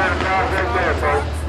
marcar a